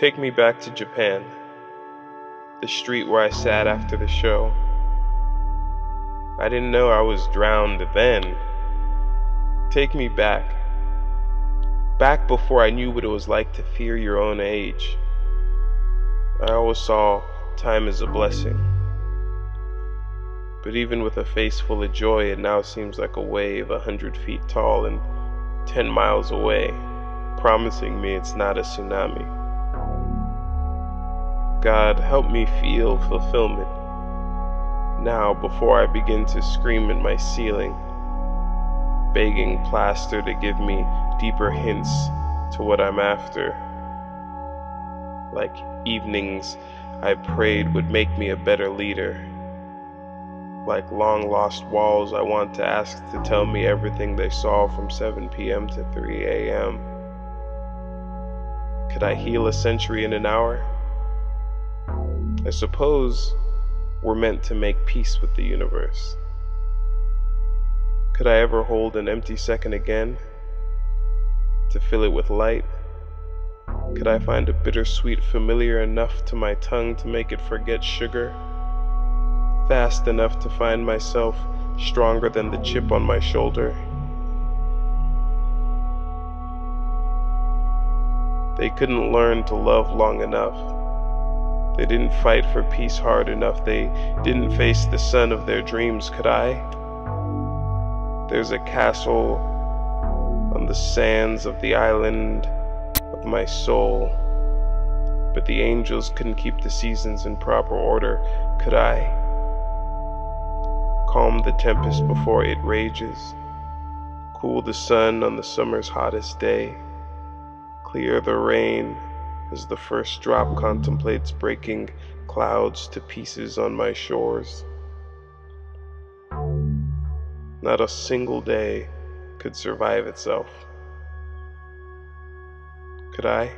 Take me back to Japan, the street where I sat after the show. I didn't know I was drowned then. Take me back. Back before I knew what it was like to fear your own age. I always saw time as a blessing. But even with a face full of joy, it now seems like a wave a hundred feet tall and ten miles away, promising me it's not a tsunami. God, help me feel fulfillment now before I begin to scream at my ceiling, begging plaster to give me deeper hints to what I'm after. Like evenings I prayed would make me a better leader. Like long lost walls I want to ask to tell me everything they saw from 7 p.m. to 3 a.m. Could I heal a century in an hour? I suppose we're meant to make peace with the universe. Could I ever hold an empty second again? To fill it with light? Could I find a bittersweet familiar enough to my tongue to make it forget sugar? Fast enough to find myself stronger than the chip on my shoulder? They couldn't learn to love long enough they didn't fight for peace hard enough. They didn't face the sun of their dreams. Could I? There's a castle on the sands of the island of my soul. But the angels couldn't keep the seasons in proper order. Could I? Calm the tempest before it rages. Cool the sun on the summer's hottest day. Clear the rain as the first drop contemplates breaking clouds to pieces on my shores. Not a single day could survive itself. Could I?